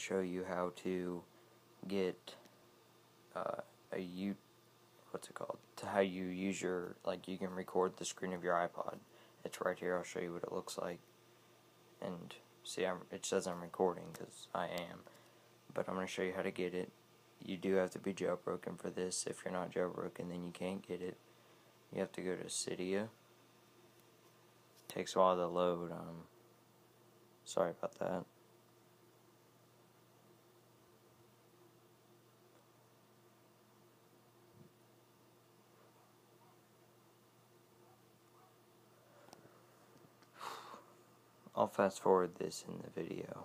show you how to get uh, a U what's it called? To how you use your like you can record the screen of your iPod. It's right here. I'll show you what it looks like. And see I'm, it says I'm recording because I am. But I'm going to show you how to get it. You do have to be jailbroken for this. If you're not jailbroken then you can't get it. You have to go to Cydia. Takes a while to load um sorry about that I'll fast forward this in the video.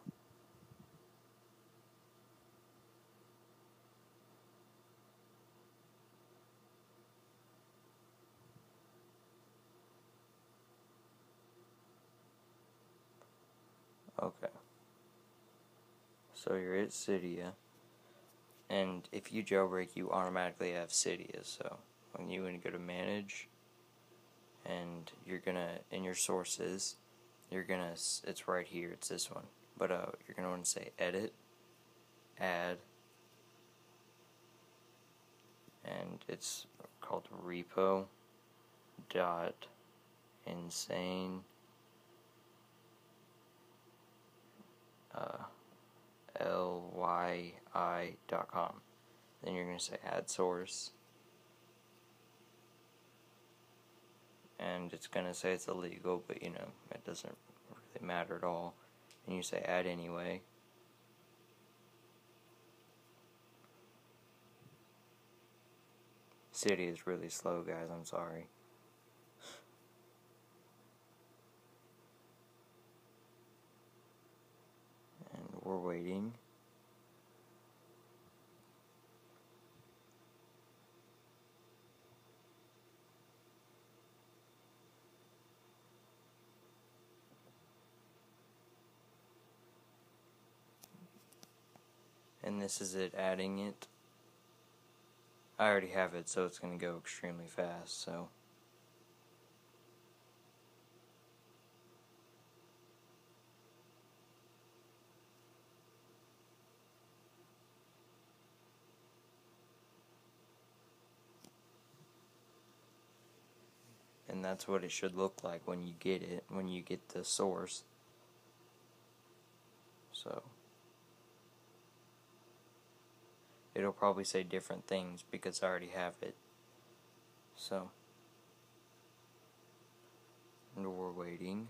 Okay. So you're at Cydia, and if you jailbreak, you automatically have Cydia. So when you want to go to Manage, and you're gonna in your sources, you're gonna it's right here it's this one. But uh, you're gonna want to say edit add and it's called repo dot insane uh, lyi dot com. Then you're gonna say add source and it's going to say it's illegal, but you know, it doesn't really matter at all. And you say add anyway. Cydia is really slow, guys, I'm sorry. And we're waiting. And this is it adding it. I already have it, so it's going to go extremely fast, so. And that's what it should look like when you get it, when you get the source. So. It'll probably say different things because I already have it. So, and we're waiting.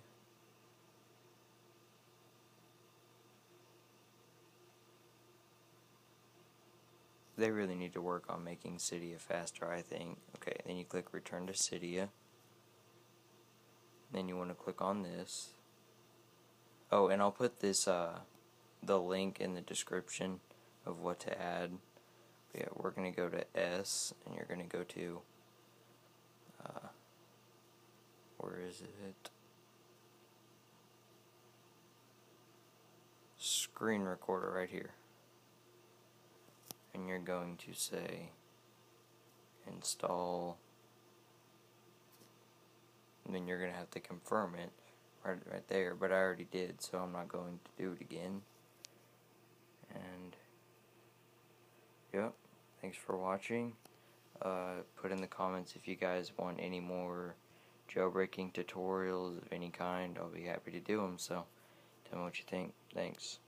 They really need to work on making Cydia faster, I think. Okay, then you click Return to Cydia. Then you want to click on this. Oh, and I'll put this, uh, the link in the description of what to add yeah, we're going to go to S, and you're going to go to, uh, where is it? Screen recorder right here. And you're going to say, install, and then you're going to have to confirm it right, right there, but I already did, so I'm not going to do it again. And, yep. Thanks for watching. Uh, put in the comments if you guys want any more jailbreaking tutorials of any kind. I'll be happy to do them. So tell me what you think. Thanks.